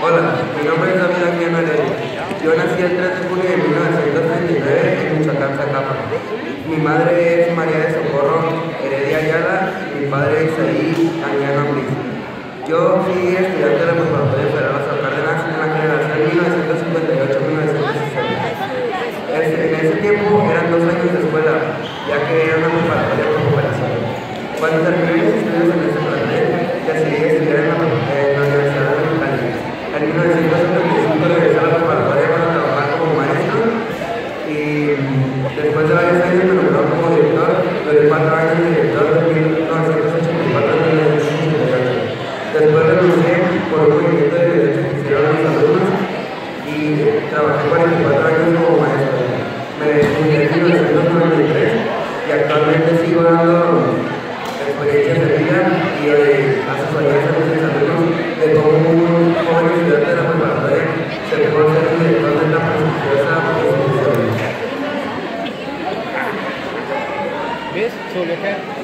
nombre es David Damián Heredia. Yo nací el 3 de junio de 1939 en Michoacán, Zacapa. Mi madre es María de Socorro Heredia Ayala y mi padre es ahí Anguiano Ambriz. Yo fui estudiante de la Preparatoria Federal Lázaro Cárdenas en la generación 1958-1960. En ese tiempo eran dos años de escuela, ya que era una preparatoria por cooperación. Cuando terminé mis estudios en ese plantel, decidí estudiar en la, en la Universidad de Mexicali. En 1975 regresé a la preparatoria para trabajar como maestro y después de varios años me nombraron como director, duré cuatro años de director de 1984 a 1988. Después renuncié por un movimiento de derechos que hicieron los alumnos trabajé 44 años como maestro. Me estudié en 1993 y actualmente sigo dando experiencias de vida y de asesorías a mis alumnos de cómo un joven estudiante de la preparatoria se puede ser un director de una prestigiosa. ¿Ves? Sobre acá.